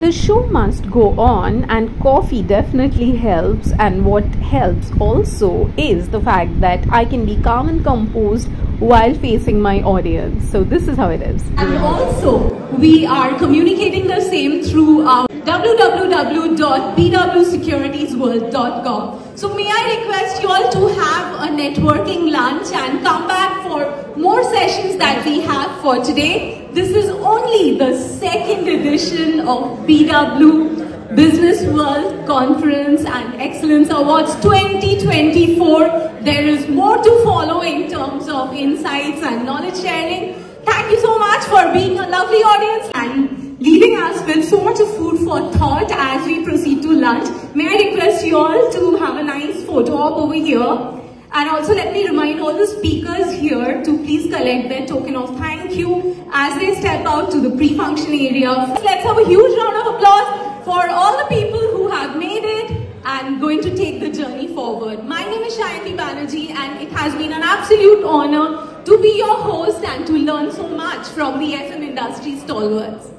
The show must go on, and coffee definitely helps. And what helps also is the fact that I can be calm and composed while facing my audience. So, this is how it is. And also, we are communicating the same through our www.bwsecuritiesworld.com. So, may I request you all to have a networking lunch and come back for more sessions that we have for today. This is only the edition of BW Business World Conference and Excellence Awards 2024. There is more to follow in terms of insights and knowledge sharing. Thank you so much for being a lovely audience and leaving us with so much of food for thought as we proceed to lunch. May I request you all to have a nice photo op over here. And also let me remind all the speakers here collect their token of thank you as they step out to the pre-function area. Let's have a huge round of applause for all the people who have made it and going to take the journey forward. My name is Sayanti Banerjee and it has been an absolute honor to be your host and to learn so much from the FM industry stalwarts.